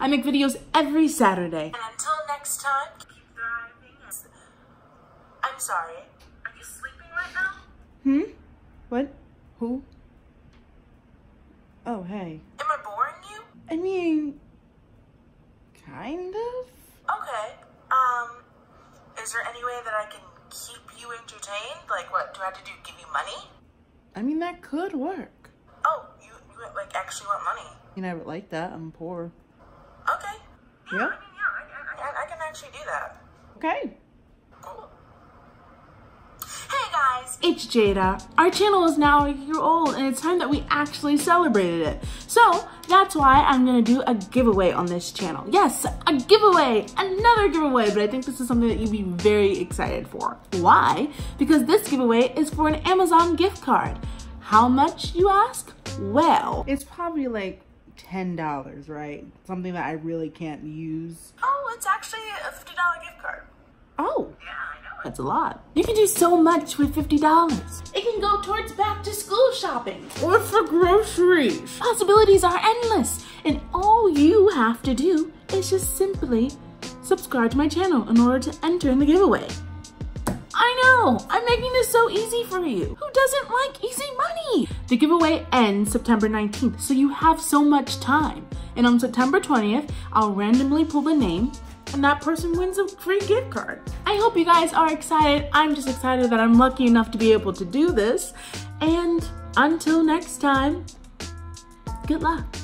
I make videos every Saturday. And until next time, keep thriving. I'm sorry. Are you sleeping right now? Hmm? What? Who? Oh, hey. Am I boring you? I mean, kind of? Okay. Um, is there any way that I can keep you entertained? Like, what do I have to do? Give you money? I mean, that could work. Oh, you, you like actually want money? You mean, I would like that. I'm poor. Okay. Yeah? I mean, yeah, I, I, I, I can actually do that. Okay. Cool. Hey guys! It's Jada. Our channel is now a year old and it's time that we actually celebrated it. So that's why I'm gonna do a giveaway on this channel. Yes, a giveaway, another giveaway, but I think this is something that you'd be very excited for. Why? Because this giveaway is for an Amazon gift card. How much, you ask? Well, it's probably like $10, right? Something that I really can't use. Oh, it's actually a $50 gift card. Oh, Yeah, I know. That's a lot. You can do so much with $50. It can go towards back to school shopping or for groceries. Possibilities are endless. And all you have to do is just simply subscribe to my channel in order to enter in the giveaway. I know, I'm making this so easy for you. Who doesn't like easy money? The giveaway ends September 19th, so you have so much time. And on September 20th, I'll randomly pull the name and that person wins a free gift card. I hope you guys are excited. I'm just excited that I'm lucky enough to be able to do this. And until next time, good luck.